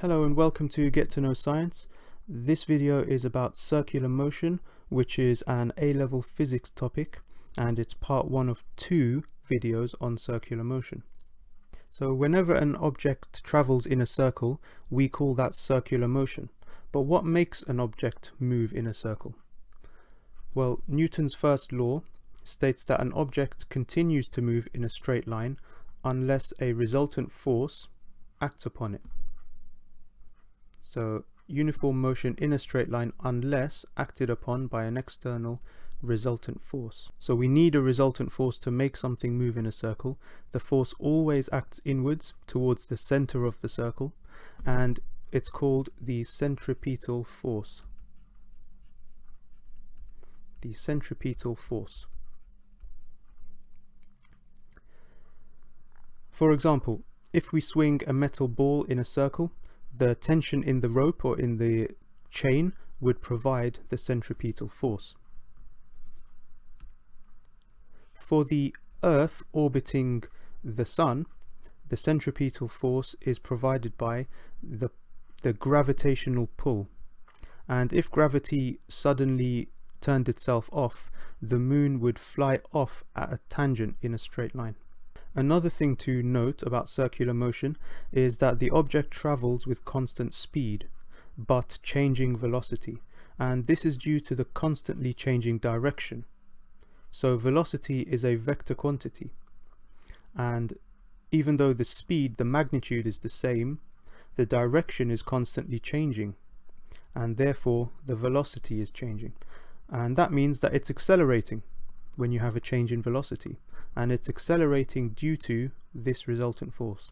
Hello and welcome to Get to Know Science. This video is about circular motion, which is an A-level physics topic, and it's part one of two videos on circular motion. So whenever an object travels in a circle, we call that circular motion. But what makes an object move in a circle? Well, Newton's first law states that an object continues to move in a straight line unless a resultant force acts upon it. So uniform motion in a straight line unless acted upon by an external resultant force. So we need a resultant force to make something move in a circle. The force always acts inwards towards the center of the circle and it's called the centripetal force. The centripetal force. For example, if we swing a metal ball in a circle, the tension in the rope or in the chain would provide the centripetal force. For the Earth orbiting the Sun, the centripetal force is provided by the, the gravitational pull. And if gravity suddenly turned itself off, the moon would fly off at a tangent in a straight line. Another thing to note about circular motion is that the object travels with constant speed, but changing velocity, and this is due to the constantly changing direction. So velocity is a vector quantity, and even though the speed, the magnitude is the same, the direction is constantly changing, and therefore the velocity is changing. And that means that it's accelerating when you have a change in velocity and it's accelerating due to this resultant force.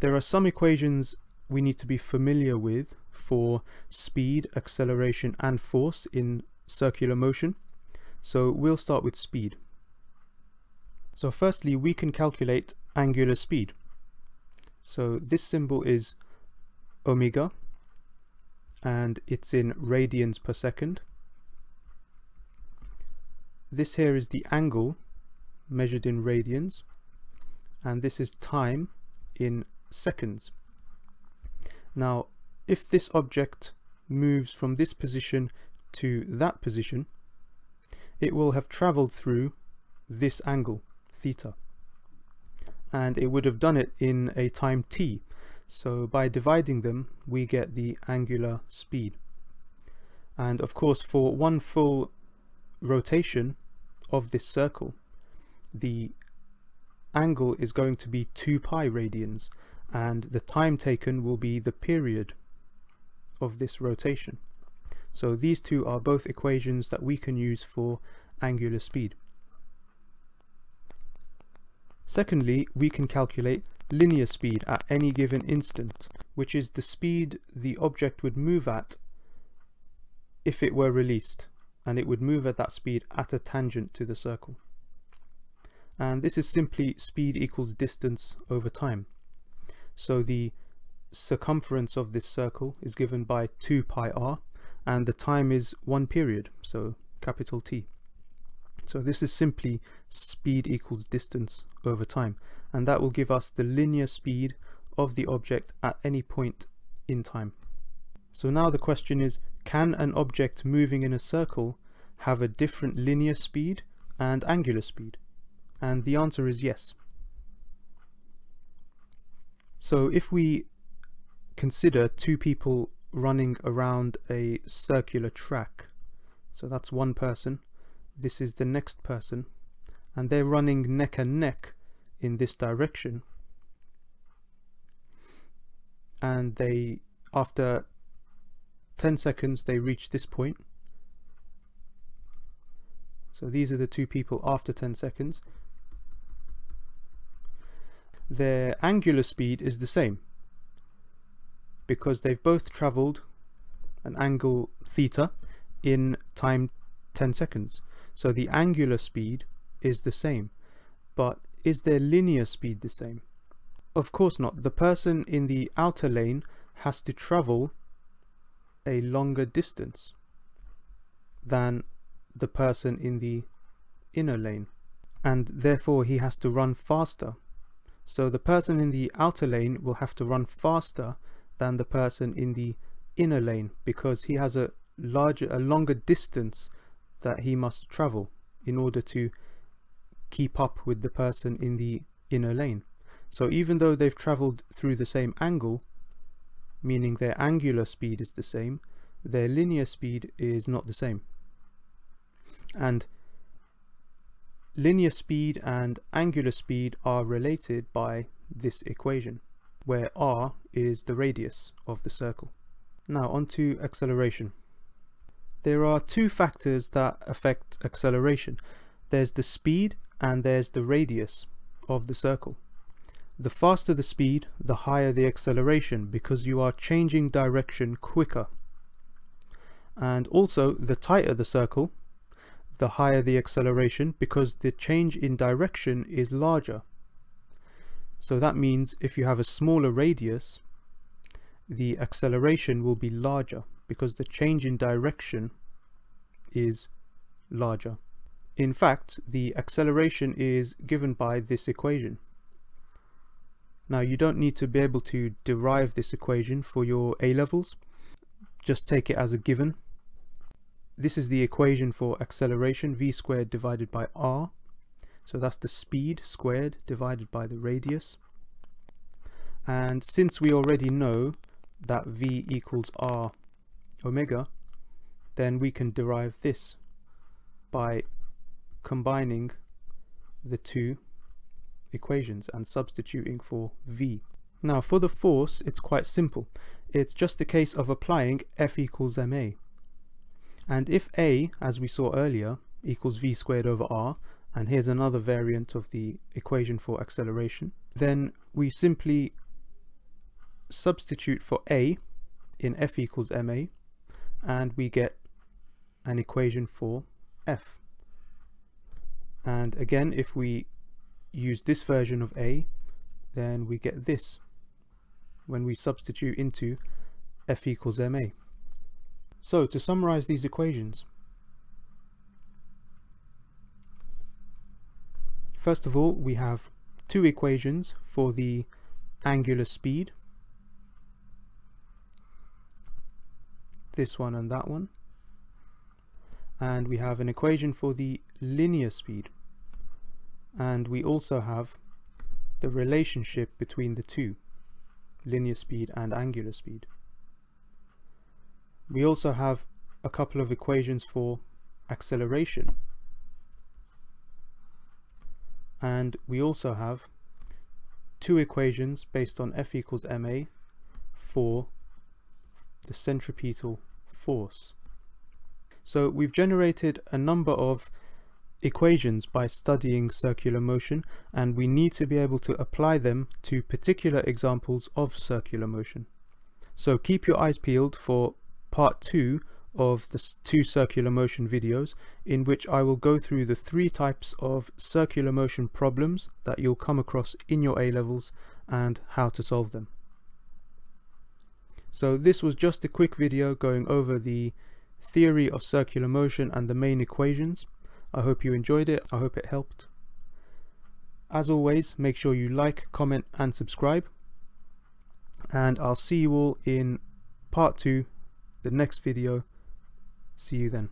There are some equations we need to be familiar with for speed, acceleration and force in circular motion. So we'll start with speed. So firstly we can calculate angular speed. So this symbol is omega and it's in radians per second. This here is the angle measured in radians and this is time in seconds. Now if this object moves from this position to that position it will have travelled through this angle theta. And it would have done it in a time t. So by dividing them we get the angular speed. And of course for one full rotation of this circle the angle is going to be 2 pi radians and the time taken will be the period of this rotation. So these two are both equations that we can use for angular speed. Secondly, we can calculate linear speed at any given instant, which is the speed the object would move at if it were released, and it would move at that speed at a tangent to the circle and this is simply speed equals distance over time. So the circumference of this circle is given by 2 pi r and the time is one period, so capital T. So this is simply speed equals distance over time and that will give us the linear speed of the object at any point in time. So now the question is, can an object moving in a circle have a different linear speed and angular speed? And the answer is yes. So if we consider two people running around a circular track, so that's one person, this is the next person, and they're running neck and neck in this direction, and they, after 10 seconds, they reach this point, so these are the two people after 10 seconds their angular speed is the same because they've both travelled an angle theta in time 10 seconds. So the angular speed is the same, but is their linear speed the same? Of course not. The person in the outer lane has to travel a longer distance than the person in the inner lane and therefore he has to run faster So the person in the outer lane will have to run faster than the person in the inner lane because he has a larger, a longer distance that he must travel in order to keep up with the person in the inner lane. So even though they've traveled through the same angle, meaning their angular speed is the same, their linear speed is not the same. And linear speed and angular speed are related by this equation, where r is the radius of the circle. Now on to acceleration. There are two factors that affect acceleration. There's the speed and there's the radius of the circle. The faster the speed, the higher the acceleration because you are changing direction quicker. And also, the tighter the circle, the higher the acceleration because the change in direction is larger. So that means if you have a smaller radius, the acceleration will be larger because the change in direction is larger. In fact, the acceleration is given by this equation. Now you don't need to be able to derive this equation for your A-levels, just take it as a given. This is the equation for acceleration, v squared divided by r. So that's the speed squared divided by the radius. And since we already know that v equals r omega, then we can derive this by combining the two equations and substituting for v. Now for the force it's quite simple. It's just a case of applying F equals ma. And if a, as we saw earlier, equals v squared over r, and here's another variant of the equation for acceleration, then we simply substitute for a in F equals ma, and we get an equation for F. And again, if we use this version of A, then we get this when we substitute into F equals ma. So to summarize these equations, first of all we have two equations for the angular speed, this one and that one, and we have an equation for the linear speed and we also have the relationship between the two linear speed and angular speed. We also have a couple of equations for acceleration. And we also have two equations based on F equals ma for the centripetal force. So we've generated a number of equations by studying circular motion and we need to be able to apply them to particular examples of circular motion. So keep your eyes peeled for part 2 of the two circular motion videos in which I will go through the three types of circular motion problems that you'll come across in your A-levels and how to solve them. So this was just a quick video going over the theory of circular motion and the main equations. I hope you enjoyed it. I hope it helped. As always, make sure you like, comment and subscribe. And I'll see you all in part 2, the next video. See you then.